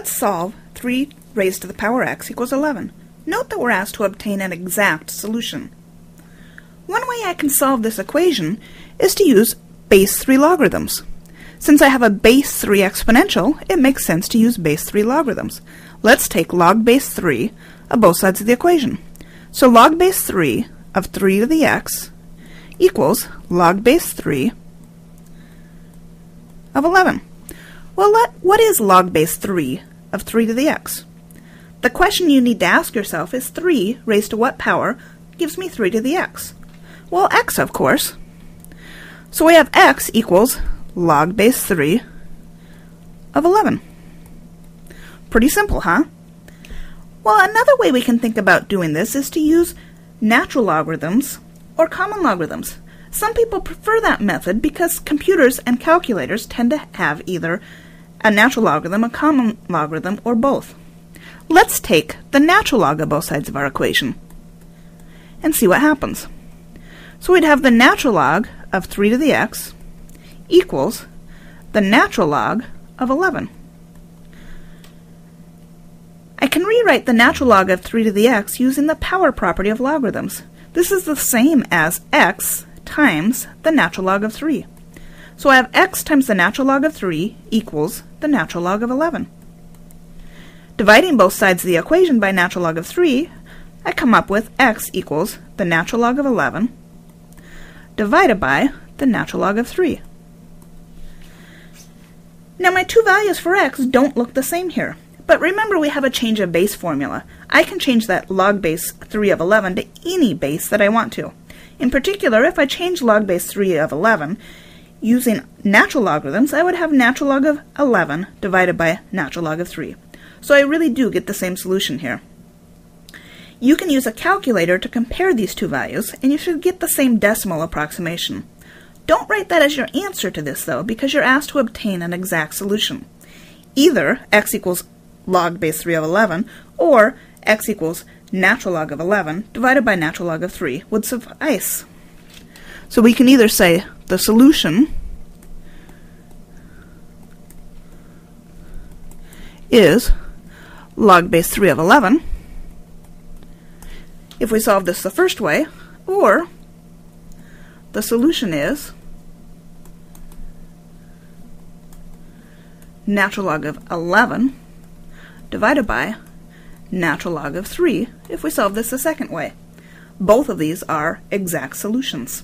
Let's solve 3 raised to the power x equals 11. Note that we're asked to obtain an exact solution. One way I can solve this equation is to use base 3 logarithms. Since I have a base 3 exponential, it makes sense to use base 3 logarithms. Let's take log base 3 of both sides of the equation. So log base 3 of 3 to the x equals log base 3 of 11. Well, let, what is log base 3 of 3 to the x? The question you need to ask yourself is 3 raised to what power gives me 3 to the x? Well, x, of course. So we have x equals log base 3 of 11. Pretty simple, huh? Well, another way we can think about doing this is to use natural logarithms or common logarithms. Some people prefer that method because computers and calculators tend to have either a natural logarithm, a common logarithm, or both. Let's take the natural log of both sides of our equation and see what happens. So we'd have the natural log of 3 to the x equals the natural log of 11. I can rewrite the natural log of 3 to the x using the power property of logarithms. This is the same as x times the natural log of 3. So I have x times the natural log of 3 equals the natural log of 11. Dividing both sides of the equation by natural log of 3, I come up with x equals the natural log of 11 divided by the natural log of 3. Now my two values for x don't look the same here. But remember we have a change of base formula. I can change that log base 3 of 11 to any base that I want to. In particular, if I change log base 3 of 11, using natural logarithms, I would have natural log of 11 divided by natural log of 3. So I really do get the same solution here. You can use a calculator to compare these two values, and you should get the same decimal approximation. Don't write that as your answer to this, though, because you're asked to obtain an exact solution. Either x equals log base 3 of 11, or x equals natural log of 11 divided by natural log of 3 would suffice. So we can either say the solution is log base 3 of 11 if we solve this the first way, or the solution is natural log of 11 divided by natural log of 3 if we solve this the second way. Both of these are exact solutions.